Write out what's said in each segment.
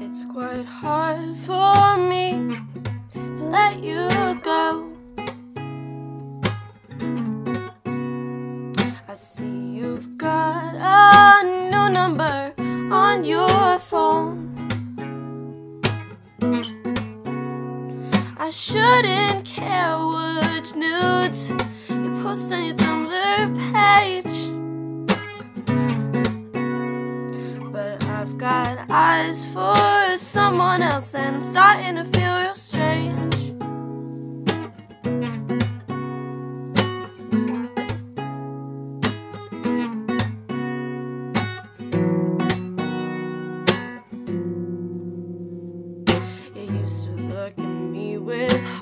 It's quite hard for me to let you go. I see you've got a new number shouldn't care which nudes you post on your Tumblr page. But I've got eyes for someone else, and I'm starting to feel real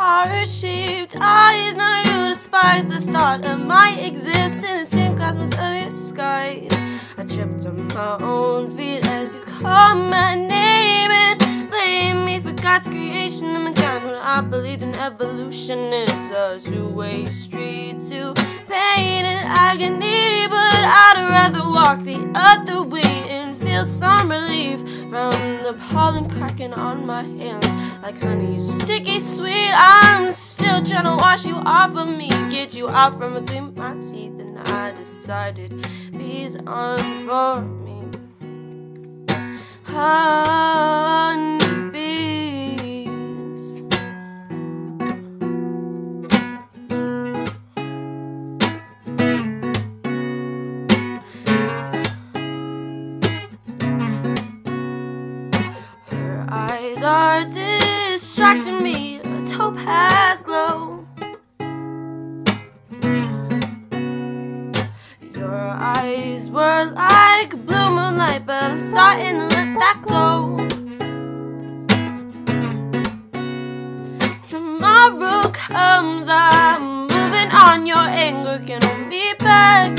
heart-shaped eyes. Now you despise the thought of my existence in the same cosmos of your sky. I tripped on my own feet as you called my name and blame me for God's creation of mankind. When I believed in evolution, it's a two-way street to pain and agony. But I'd rather walk the other way and feel some relief from the pollen cracking on my hands like honey. So sticky sweet. I'm still trying to wash you off of me, get you out from between my teeth, and I decided these aren't for me. Honeybees. Starting to let that go. Tomorrow comes, I'm moving on. Your anger can hold me back.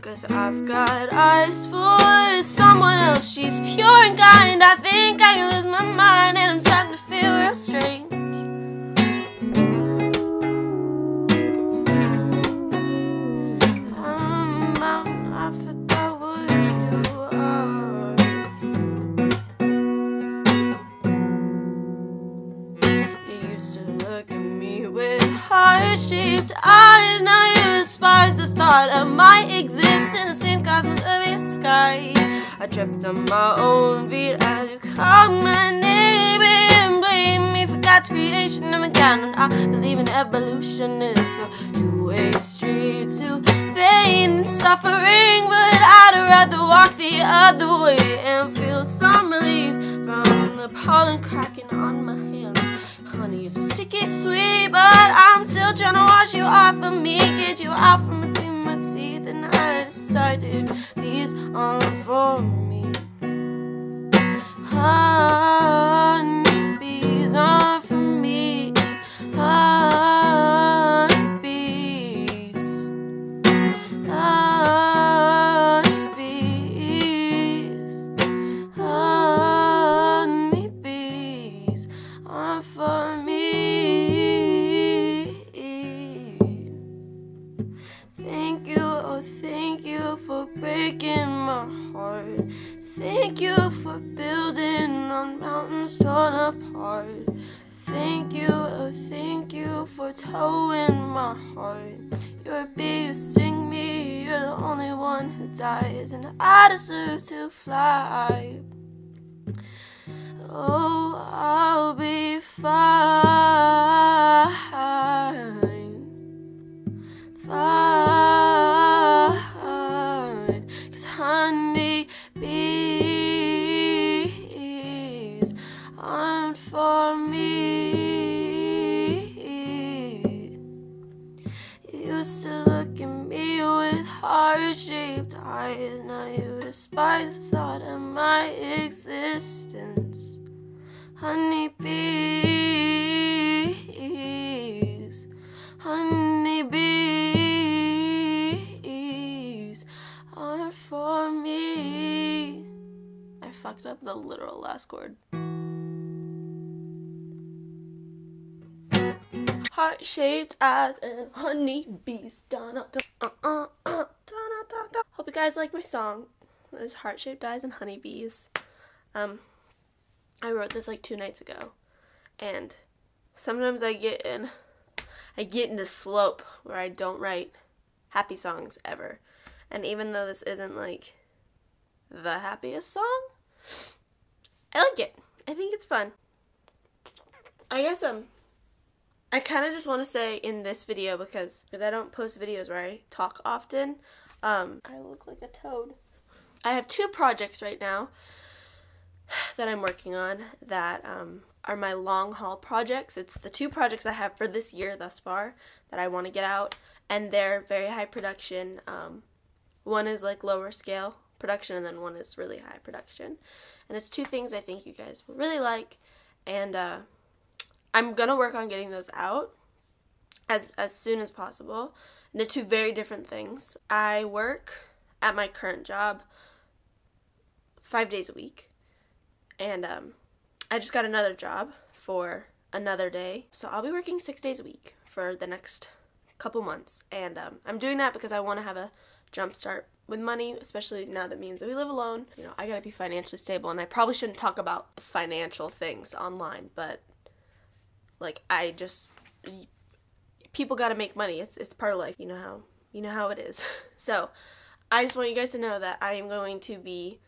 Cause I've got eyes for someone else. She's pure and kind. I think I can lose my mind, and I'm starting look at me with heart-shaped eyes. Now you despise the thought of my existence in the same cosmos of your sky. I tripped on my own feet as you called my name and blame me for God's creation of mankind. And I believe in evolution. It's a two-way street to pain and suffering, but I'd rather walk the other way and feel some relief from the pollen cracking on of me, get you out from between my teeth, and I decided these aren't for me. Honeybees aren't for me. Honeybees. Honeybees. Honeybees aren't for Thank you, oh, thank you for towing my heart. You're a bee, you sting me. You're the only one who dies, and I deserve to fly. Oh, I'll be fine. Me. Used to look at me with heart shaped eyes. Now you despise the thought of my existence. Honeybees, honeybees aren't for me. I fucked up the literal last chord. Heart shaped eyes and honeybees. Dun, dun, uh, uh. Hope you guys like my song. It's Heart Shaped Eyes and Honeybees. Um, I wrote this like two nights ago, and sometimes I get in, I get in the slope where I don't write happy songs ever. And even though this isn't like the happiest song, I like it. I think it's fun. I guess um I kind of just want to say in this video because because I don't post videos where I talk often. Um I look like a toad. I have two projects right now that I'm working on that um, are my long haul projects. It's the two projects I have for this year thus far that I want to get out, and they're very high production. Um, one is like lower scale production, and then one is really high production. And it's two things I think you guys will really like, and uh, I'm gonna work on getting those out as as soon as possible. And they're two very different things. I work at my current job five days a week and um, I just got another job for another day. So I'll be working six days a week for the next couple months. And um, I'm doing that because I want to have a jump start with money, especially now that means that we live alone. You know, I gotta be financially stable, and I probably shouldn't talk about financial things online, but like I just people gotta make money. It's it's part of life. You know how you know how it is. so I just want you guys to know that I am going to be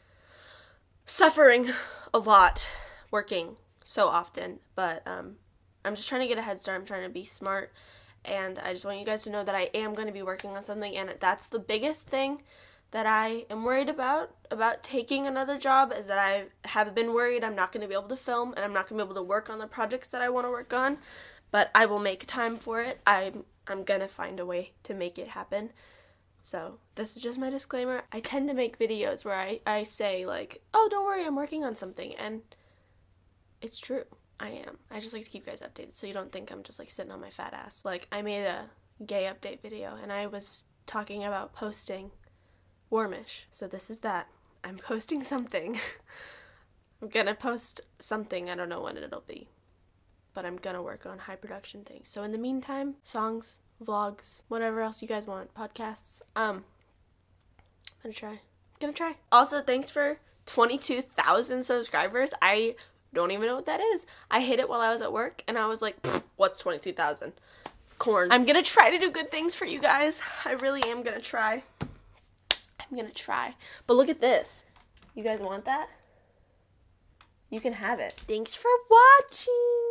suffering a lot working so often, but um, I'm just trying to get a head start. I'm trying to be smart, and I just want you guys to know that I am going to be working on something, and that's the biggest thing that I am worried about about taking another job is that I have been worried I'm not going to be able to film and I'm not going to be able to work on the projects that I want to work on, but I will make time for it. I'm I'm going to find a way to make it happen. So, this is just my disclaimer. I tend to make videos where I, I say, like, oh, don't worry, I'm working on something. And it's true. I am. I just like to keep you guys updated so you don't think I'm just like sitting on my fat ass. Like, I made a gay update video and I was talking about posting Warmish. So, this is that. I'm posting something. I'm gonna post something. I don't know when it'll be. But I'm gonna work on high production things. So, in the meantime, songs, vlogs, whatever else you guys want, podcasts. Um, I'm gonna try. I'm gonna try. Also, thanks for 22,000 subscribers. I don't even know what that is. I hit it while I was at work and I was like, what's 22,000? Corn. I'm gonna try to do good things for you guys. I really am gonna try. I'm gonna try. But look at this. You guys want that? You can have it. Thanks for watching.